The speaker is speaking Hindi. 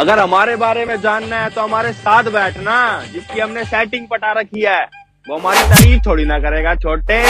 अगर हमारे बारे में जानना है तो हमारे साथ बैठना, जिसकी हमने सेटिंग पटा रखी है। वो हमारी तारीफ़ थोड़ी ना करेगा, छोटे।